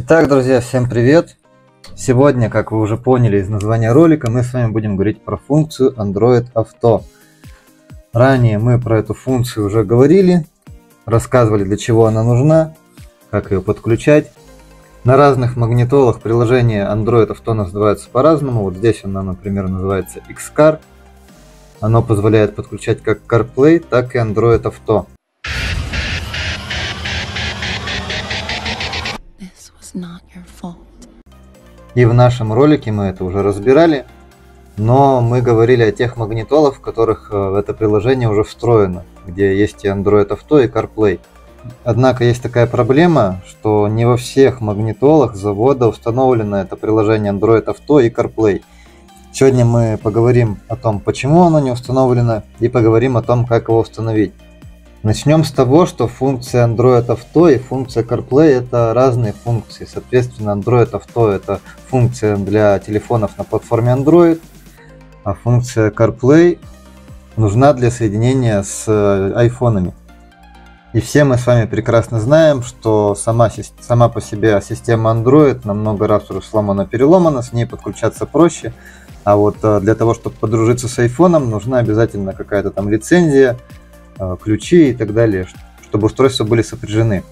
Итак, друзья, всем привет! Сегодня, как вы уже поняли из названия ролика, мы с вами будем говорить про функцию Android Auto. Ранее мы про эту функцию уже говорили, рассказывали, для чего она нужна, как ее подключать. На разных магнитолах приложение Android Auto называется по-разному. Вот здесь оно, например, называется Xcar. Оно позволяет подключать как CarPlay, так и Android Auto. И в нашем ролике мы это уже разбирали, но мы говорили о тех магнитолах, в которых э, это приложение уже встроено, где есть и Android Auto, и CarPlay. Однако есть такая проблема, что не во всех магнитолах завода установлено это приложение Android Auto и CarPlay. Сегодня мы поговорим о том, почему оно не установлено, и поговорим о том, как его установить. Начнем с того, что функция Android Auto и функция CarPlay это разные функции. Соответственно, Android Auto это функция для телефонов на платформе Android, а функция CarPlay нужна для соединения с э, айфонами. И все мы с вами прекрасно знаем, что сама, сама по себе система Android намного раз уже сломана-переломана, с ней подключаться проще. А вот э, для того, чтобы подружиться с айфоном, нужна обязательно какая-то там лицензия, ключи и так далее, чтобы устройства были сопряжены.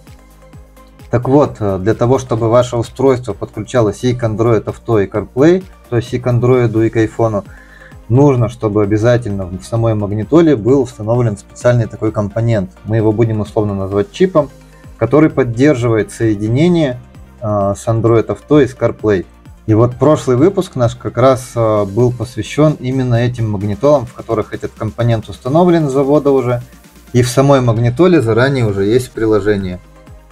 Так вот, э, для того, чтобы ваше устройство подключалось и к Android Auto и CarPlay, то есть и к Android и к iPhone, нужно, чтобы обязательно в самой магнитоле был установлен специальный такой компонент. Мы его будем условно назвать чипом, который поддерживает соединение э, с Android Auto и с CarPlay. И вот прошлый выпуск наш как раз был посвящен именно этим магнитолам, в которых этот компонент установлен с завода уже, и в самой магнитоле заранее уже есть приложение.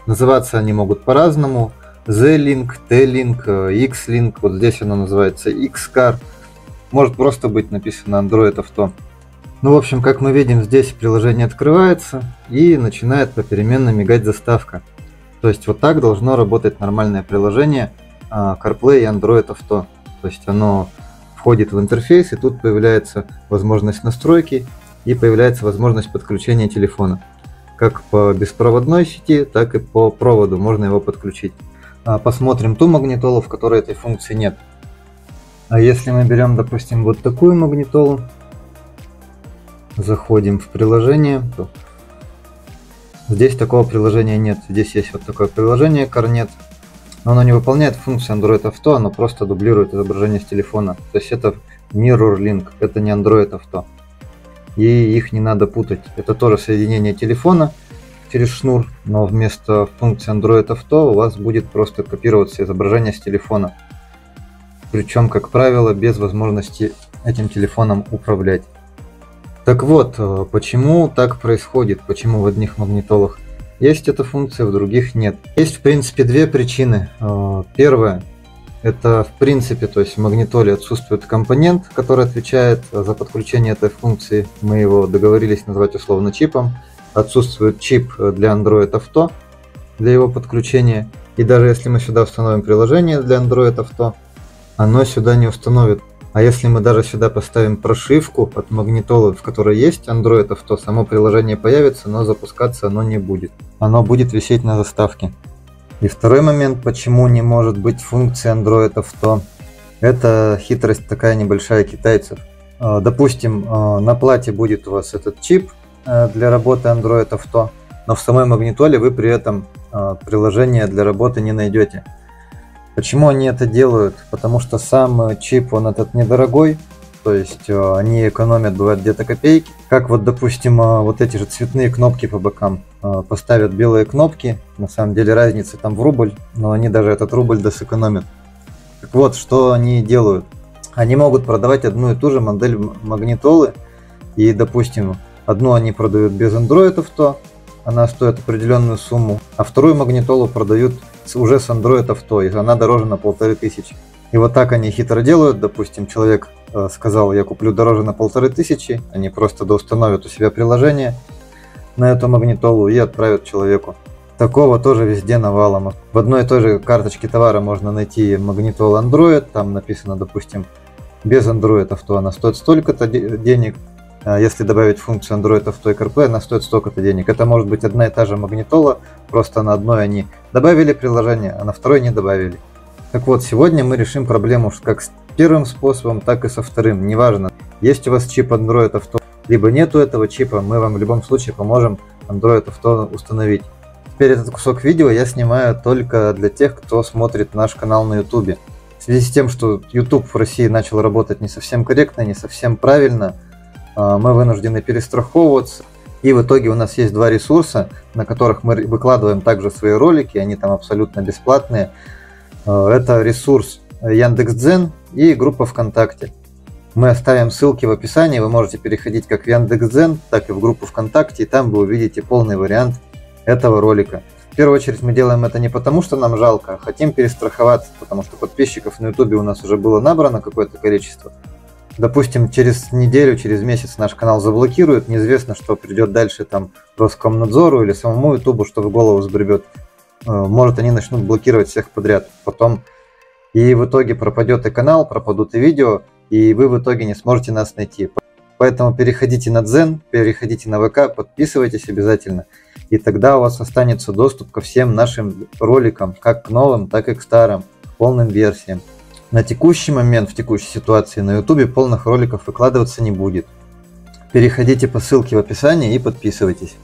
Называться они могут по-разному. Z-Link, T-Link, X-Link. Вот здесь оно называется X-Car. Может просто быть написано Android Auto. Ну, в общем, как мы видим, здесь приложение открывается и начинает попеременно мигать заставка. То есть вот так должно работать нормальное приложение CarPlay и Android Auto. То есть оно входит в интерфейс и тут появляется возможность настройки и появляется возможность подключения телефона. Как по беспроводной сети, так и по проводу можно его подключить. А, посмотрим ту магнитолу, в которой этой функции нет. А если мы берем, допустим, вот такую магнитолу, заходим в приложение, то здесь такого приложения нет. Здесь есть вот такое приложение Cornet, но оно не выполняет функцию Android Auto, оно просто дублирует изображение с телефона. То есть это Mirror Link, это не Android Auto и их не надо путать. Это тоже соединение телефона через шнур, но вместо функции Android Auto у вас будет просто копироваться изображение с телефона. Причем, как правило, без возможности этим телефоном управлять. Так вот, э, почему так происходит, почему в одних магнитолах есть эта функция, в других нет. Есть в принципе две причины. Э, первая это в принципе, то есть в магнитоле отсутствует компонент, который отвечает за подключение этой функции. Мы его договорились назвать условно чипом. Отсутствует чип для Android Auto для его подключения. И даже если мы сюда установим приложение для Android Auto, оно сюда не установит. А если мы даже сюда поставим прошивку от магнитолы, в которой есть Android Auto, само приложение появится, но запускаться оно не будет. Оно будет висеть на заставке. И второй момент, почему не может быть функции Android Auto, это хитрость такая небольшая китайцев. А, допустим, а, на плате будет у вас этот чип э, для работы Android Auto, но в самой магнитоле вы при этом а, приложение для работы не найдете. Почему они это делают? Потому что сам чип, он этот недорогой, то есть они экономят, бывает, где-то копейки. Как вот, допустим, вот эти же цветные кнопки по бокам. Э, поставят белые кнопки. На самом деле разница там в рубль, но они даже этот рубль сэкономят. Так вот, что они делают? Они могут продавать одну и ту же модель магнитолы. И, допустим, одну они продают без Android Auto, она стоит определенную сумму, а вторую магнитолу продают уже с Android Auto, и она дороже на полторы тысячи. И вот так они хитро делают, допустим, человек э, сказал, я куплю дороже на полторы тысячи, они просто доустановят у себя приложение, на эту магнитолу и отправят человеку. Такого тоже везде навалом. В одной и той же карточке товара можно найти магнитол Android, там написано, допустим, без Android авто она стоит столько-то денег, если добавить функцию Android Auto и CarPlay, она стоит столько-то денег. Это может быть одна и та же магнитола, просто на одной они добавили приложение, а на второй не добавили. Так вот, сегодня мы решим проблему как с первым способом, так и со вторым. Неважно, есть у вас чип Android Auto, либо нету этого чипа, мы вам в любом случае поможем Android Auto установить. Теперь этот кусок видео я снимаю только для тех, кто смотрит наш канал на YouTube. В связи с тем, что YouTube в России начал работать не совсем корректно, не совсем правильно, а, мы вынуждены перестраховываться. И в итоге у нас есть два ресурса, на которых мы выкладываем также свои ролики, они там абсолютно бесплатные. А, это ресурс Яндекс.Дзен и группа ВКонтакте. Мы оставим ссылки в описании, вы можете переходить как в Яндекс.Дзен, так и в группу ВКонтакте, и там вы увидите полный вариант этого ролика. В первую очередь мы делаем это не потому, что нам жалко, а хотим перестраховаться, потому что подписчиков на ютубе у нас уже было набрано какое-то количество. Допустим, через неделю, через месяц наш канал заблокируют, неизвестно, что придет дальше там Роскомнадзору или самому ютубу, что в голову сбребет. Э, может, они начнут блокировать всех подряд. Потом и в итоге пропадет и канал, пропадут и видео, и вы в итоге не сможете нас найти. Поэтому переходите на Дзен, переходите на ВК, подписывайтесь обязательно, и тогда у вас останется доступ ко всем нашим роликам, как к новым, так и к старым, полным версиям. На текущий момент, в текущей ситуации на YouTube полных роликов выкладываться не будет. Переходите по ссылке в описании и подписывайтесь.